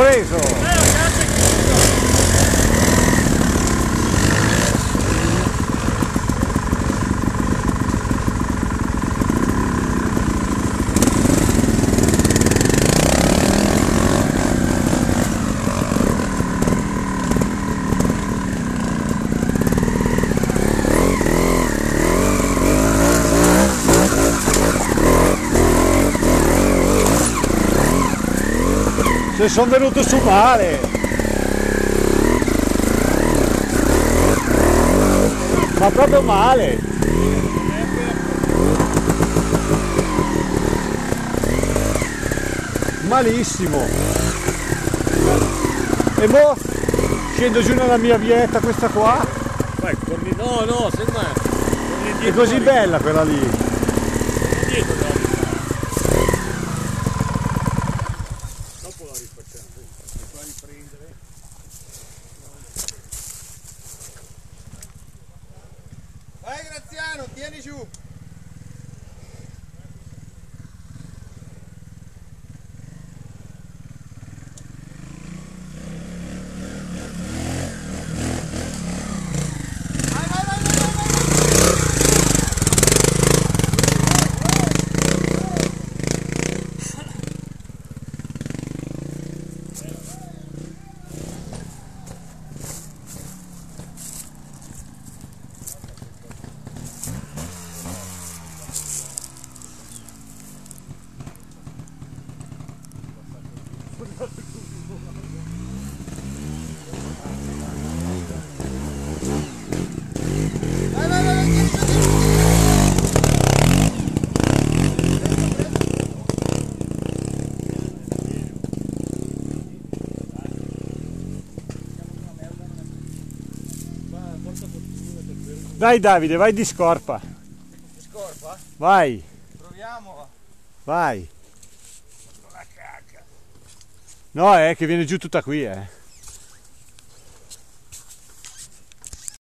preso! Se sono venuto su male! Ma proprio male! Malissimo! E mo scendo giù nella mia vietta questa qua? Vai, torni, no, no, È indietro. così bella quella lì! Torni indietro, no. Dopo la rifacciamo. Mi fa riprendere. Vai Graziano, tieni giù. Dai Davide, vai di scorpa! Scorpa? Vai, Proviamo. vai! No, è che viene giù tutta qui, eh!